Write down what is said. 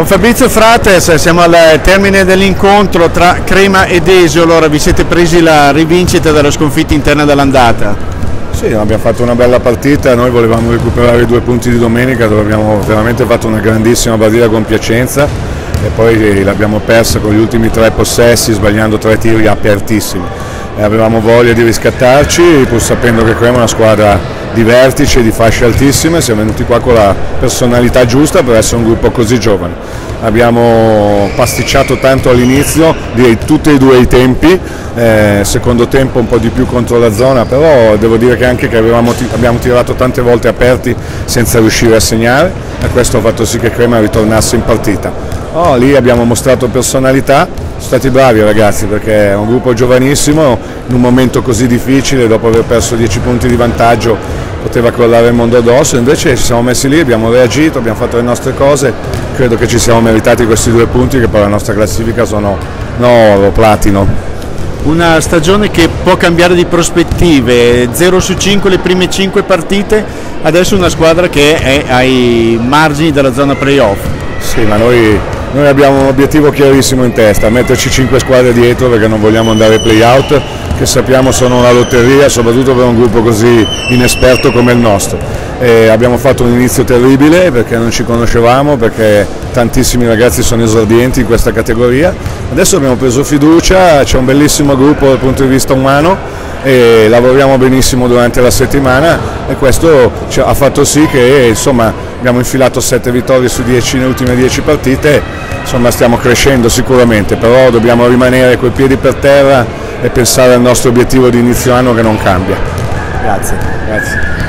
Con Fabrizio Frates siamo al termine dell'incontro tra Crema ed Esio, allora vi siete presi la rivincita della sconfitta interna dell'andata? Sì, abbiamo fatto una bella partita, noi volevamo recuperare i due punti di domenica dove abbiamo veramente fatto una grandissima partita con Piacenza e poi l'abbiamo persa con gli ultimi tre possessi sbagliando tre tiri apertissimi. Avevamo voglia di riscattarci pur sapendo che Crema è una squadra di vertice, di fasce altissime, siamo venuti qua con la personalità giusta per essere un gruppo così giovane. Abbiamo pasticciato tanto all'inizio, direi tutti e due i tempi, eh, secondo tempo un po' di più contro la zona, però devo dire che anche che avevamo, abbiamo tirato tante volte aperti senza riuscire a segnare e questo ha fatto sì che Crema ritornasse in partita. Oh, lì abbiamo mostrato personalità, sono stati bravi ragazzi perché è un gruppo giovanissimo, in un momento così difficile, dopo aver perso 10 punti di vantaggio, poteva crollare il mondo addosso, invece ci siamo messi lì, abbiamo reagito, abbiamo fatto le nostre cose, credo che ci siamo meritati questi due punti che per la nostra classifica sono no, oro, platino. Una stagione che può cambiare di prospettive, 0 su 5 le prime 5 partite, adesso una squadra che è ai margini della zona playoff. Sì, ma noi noi abbiamo un obiettivo chiarissimo in testa, metterci 5 squadre dietro perché non vogliamo andare ai play-out, che sappiamo sono una lotteria, soprattutto per un gruppo così inesperto come il nostro. E abbiamo fatto un inizio terribile perché non ci conoscevamo, perché tantissimi ragazzi sono esordienti in questa categoria. Adesso abbiamo preso fiducia, c'è un bellissimo gruppo dal punto di vista umano e lavoriamo benissimo durante la settimana e questo ha fatto sì che insomma, abbiamo infilato 7 vittorie su 10 nelle ultime 10 partite, insomma stiamo crescendo sicuramente, però dobbiamo rimanere coi piedi per terra e pensare al nostro obiettivo di inizio anno che non cambia. Grazie. Grazie.